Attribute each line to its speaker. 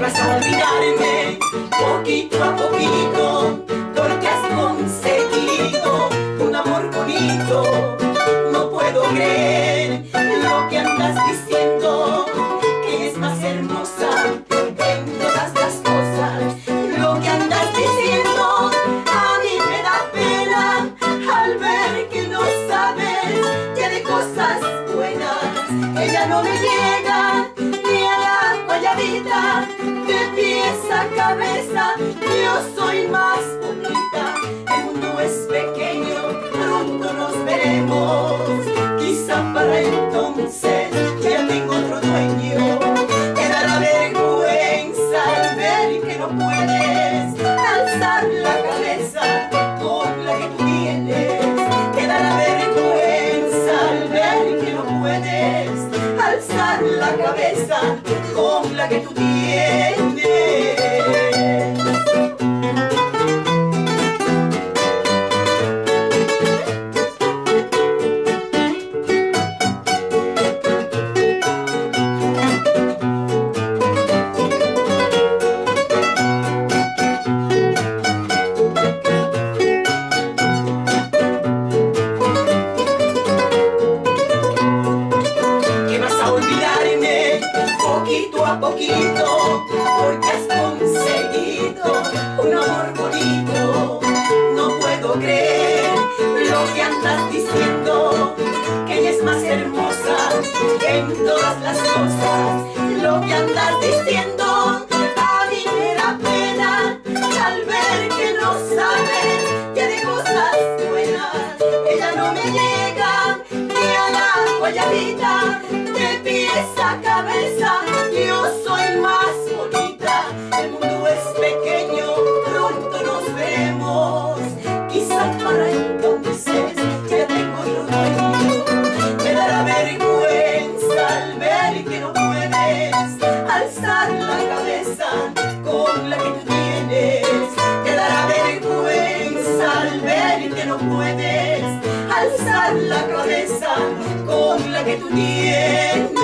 Speaker 1: vas a olvidarme poquito a poquito porque has conseguido un amor bonito. No puedo creer lo que andas diciendo. Ya tengo otro dueño. Te dará vergüenza al ver que no puedes alzar la cabeza con la que tú tienes. Te dará vergüenza al ver que no puedes alzar la cabeza con la que tú tienes. Creer lo que andas diciendo, que ella es más hermosa en todas las cosas. Lo que andas diciendo a mí me da pena al ver que no sabes ya de cosas buenas. Ella no me llega ni a la guayabita alzar la cabeza con la que tú tienes.